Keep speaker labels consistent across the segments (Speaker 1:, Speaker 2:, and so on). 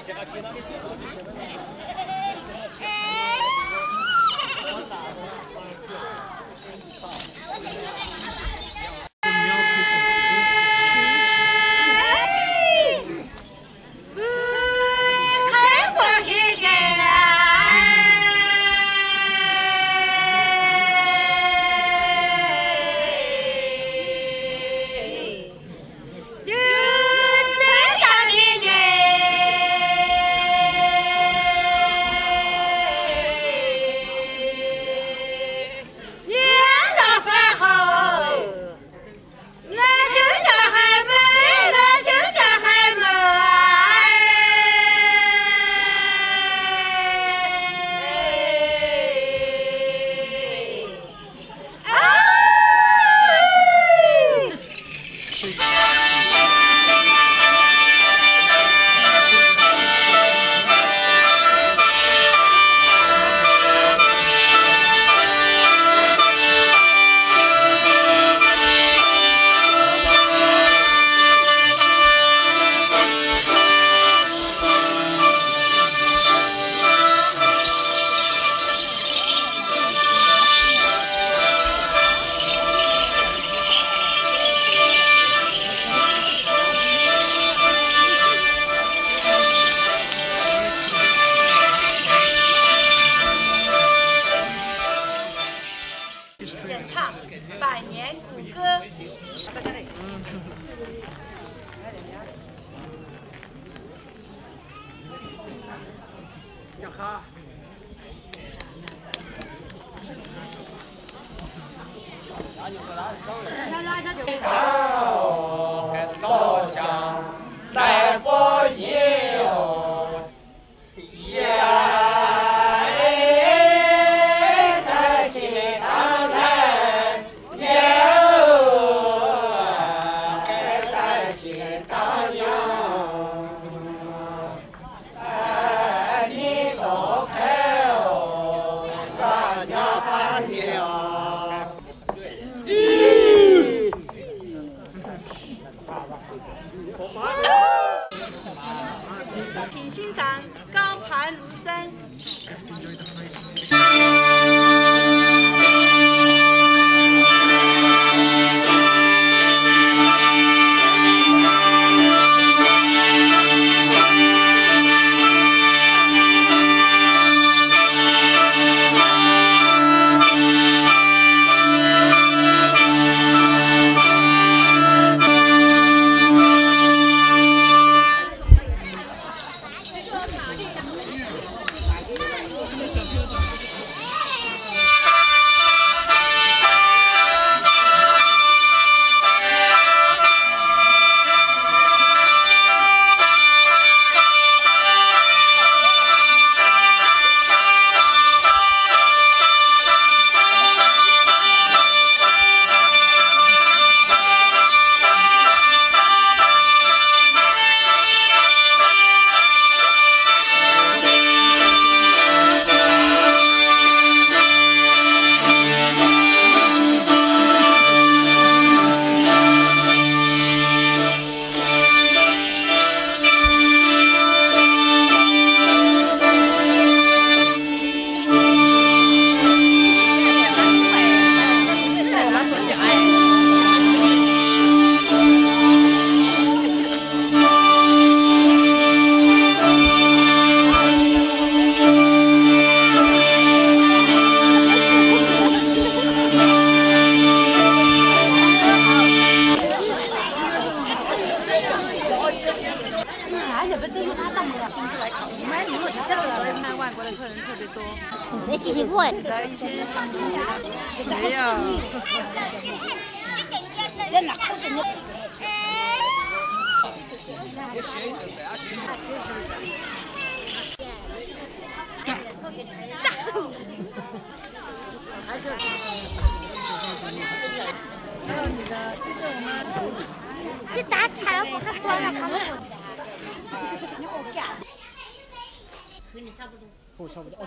Speaker 1: きれい。百年古歌。要喝。来，你过来，稍微。来来，他就。请欣赏高盘如生。你过来。哎呀！在你打彩还不还关了？你好干。和你差不多。我差不多。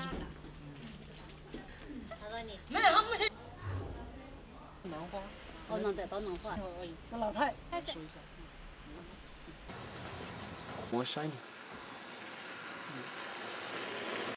Speaker 1: 没有，他们是南哦，能在到南瓜。那老太。说我晒你。